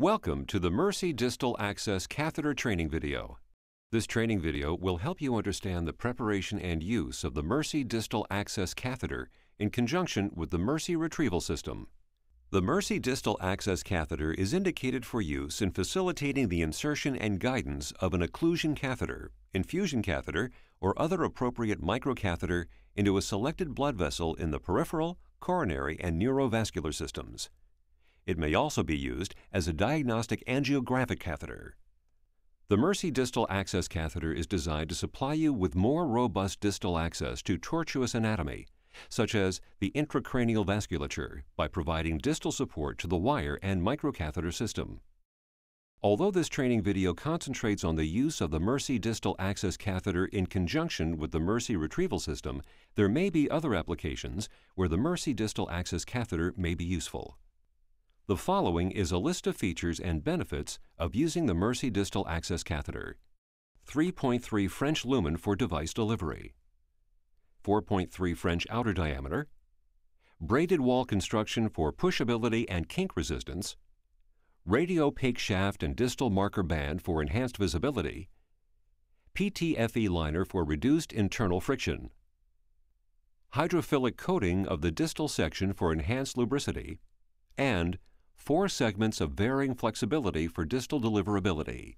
Welcome to the Merci Distal Access Catheter Training video. This training video will help you understand the preparation and use of the Merci Distal Access Catheter in conjunction with the Merci Retrieval System. The Merci Distal Access Catheter is indicated for use in facilitating the insertion and guidance of an occlusion catheter, infusion catheter, or other appropriate microcatheter into a selected blood vessel in the peripheral, coronary, and neurovascular systems. It may also be used as a diagnostic angiographic catheter. The Merci Distal Access Catheter is designed to supply you with more robust distal access to tortuous anatomy, such as the intracranial vasculature, by providing distal support to the wire and microcatheter system. Although this training video concentrates on the use of the Merci Distal Access Catheter in conjunction with the Merci Retrieval System, there may be other applications where the Merci Distal Access Catheter may be useful. The following is a list of features and benefits of using the Merci Distal Access Catheter. 3.3 French lumen for device delivery. 4.3 French outer diameter. Braided wall construction for pushability and kink resistance. Radio-opaque shaft and distal marker band for enhanced visibility. PTFE liner for reduced internal friction. Hydrophilic coating of the distal section for enhanced lubricity. And four segments of varying flexibility for distal deliverability.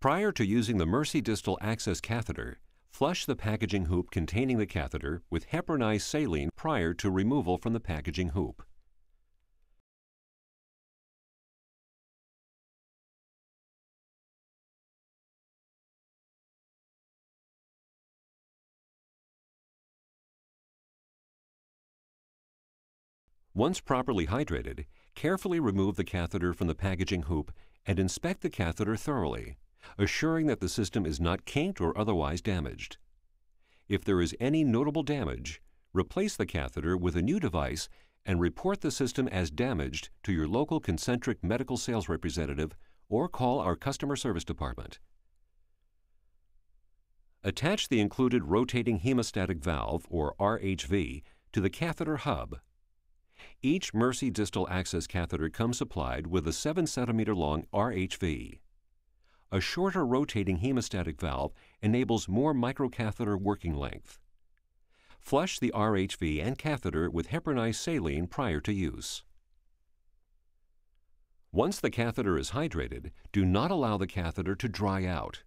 Prior to using the Merci Distal Access Catheter, flush the packaging hoop containing the catheter with heparinized saline prior to removal from the packaging hoop. Once properly hydrated, carefully remove the catheter from the packaging hoop and inspect the catheter thoroughly, assuring that the system is not kinked or otherwise damaged. If there is any notable damage, replace the catheter with a new device and report the system as damaged to your local Concentric medical sales representative or call our customer service department. Attach the included rotating hemostatic valve, or RHV, to the catheter hub each Merci distal access catheter comes supplied with a 7 cm long RHV. A shorter rotating hemostatic valve enables more microcatheter working length. Flush the RHV and catheter with heparinized saline prior to use. Once the catheter is hydrated, do not allow the catheter to dry out.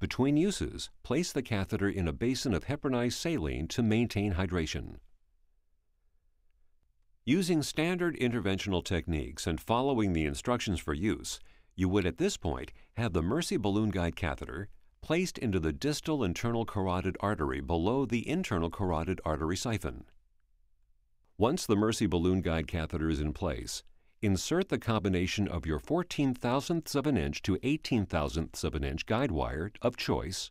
Between uses, place the catheter in a basin of heparinized saline to maintain hydration. Using standard interventional techniques and following the instructions for use, you would at this point have the Merci Balloon Guide catheter placed into the distal internal carotid artery below the internal carotid artery siphon. Once the Merci Balloon Guide catheter is in place, insert the combination of your 14 thousandths of an inch to 18 thousandths of an inch guide wire of choice,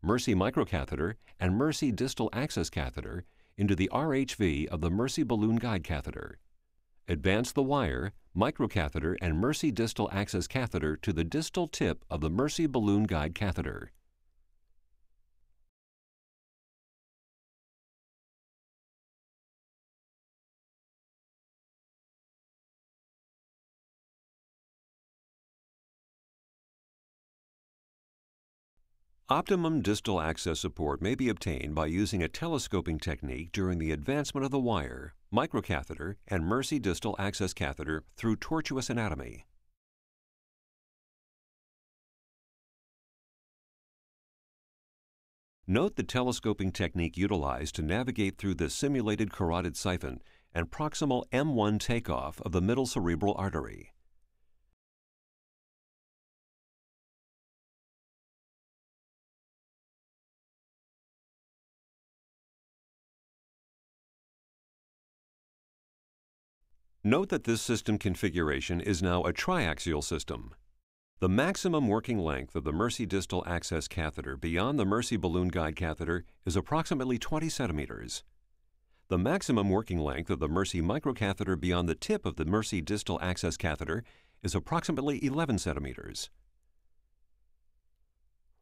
Merci microcatheter, and Merci distal access catheter into the RHV of the Merci Balloon Guide catheter. Advance the wire, microcatheter, and Merci distal access catheter to the distal tip of the Merci Balloon Guide catheter. Optimum distal access support may be obtained by using a telescoping technique during the advancement of the wire, microcatheter, and Merci distal access catheter through tortuous anatomy. Note the telescoping technique utilized to navigate through the simulated carotid siphon and proximal M1 takeoff of the middle cerebral artery. Note that this system configuration is now a triaxial system. The maximum working length of the Merci distal access catheter beyond the Merci balloon guide catheter is approximately 20 centimeters. The maximum working length of the Merci microcatheter beyond the tip of the Merci distal access catheter is approximately 11 centimeters.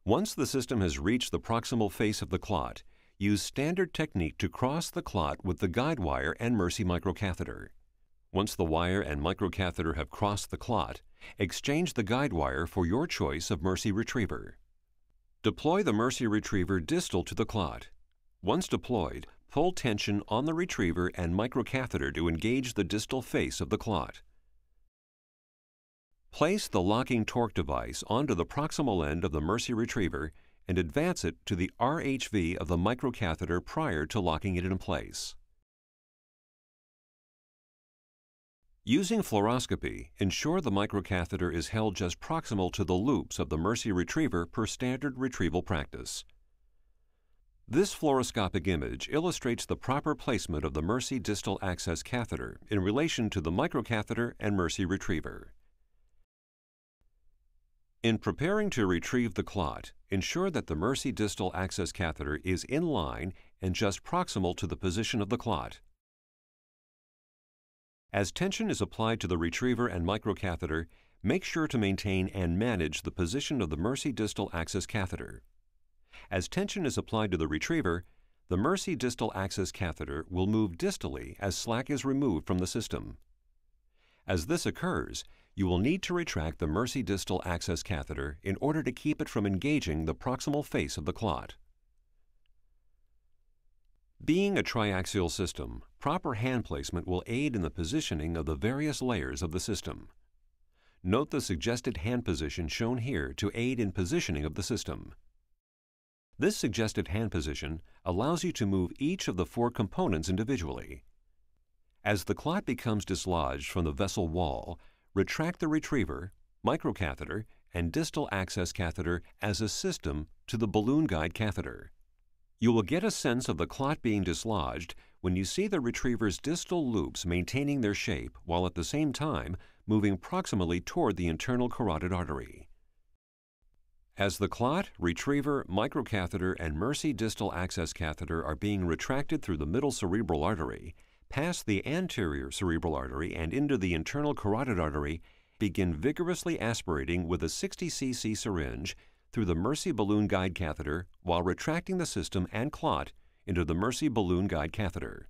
Once the system has reached the proximal face of the clot, use standard technique to cross the clot with the guide wire and Merci microcatheter. Once the wire and microcatheter have crossed the clot, Exchange the guide wire for your choice of Merci Retriever. Deploy the Merci Retriever distal to the clot. Once deployed, pull tension on the retriever and microcatheter to engage the distal face of the clot. Place the locking torque device onto the proximal end of the Merci Retriever and advance it to the RHV of the microcatheter prior to locking it in place. Using fluoroscopy, ensure the microcatheter is held just proximal to the loops of the Merci Retriever per standard retrieval practice. This fluoroscopic image illustrates the proper placement of the Merci distal access catheter in relation to the microcatheter and Merci Retriever. In preparing to retrieve the clot, ensure that the Merci distal access catheter is in line and just proximal to the position of the clot. As tension is applied to the retriever and microcatheter, make sure to maintain and manage the position of the Merci distal access catheter. As tension is applied to the retriever, the Merci distal access catheter will move distally as slack is removed from the system. As this occurs, you will need to retract the Merci distal access catheter in order to keep it from engaging the proximal face of the clot. Being a triaxial system, proper hand placement will aid in the positioning of the various layers of the system. Note the suggested hand position shown here to aid in positioning of the system. This suggested hand position allows you to move each of the four components individually. As the clot becomes dislodged from the vessel wall, retract the retriever, microcatheter, and distal access catheter as a system to the balloon guide catheter. You will get a sense of the clot being dislodged when you see the retriever's distal loops maintaining their shape while at the same time moving proximally toward the internal carotid artery. As the clot, retriever, microcatheter, and Merci distal access catheter are being retracted through the middle cerebral artery, past the anterior cerebral artery and into the internal carotid artery, begin vigorously aspirating with a 60 cc syringe through the Merci balloon guide catheter while retracting the system and clot into the Merci balloon guide catheter.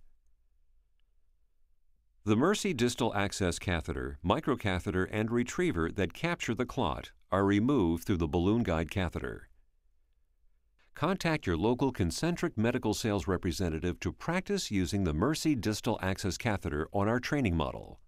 The Merci distal access catheter, microcatheter, and retriever that capture the clot are removed through the balloon guide catheter. Contact your local concentric medical sales representative to practice using the Mercy distal access catheter on our training model.